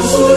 Maria.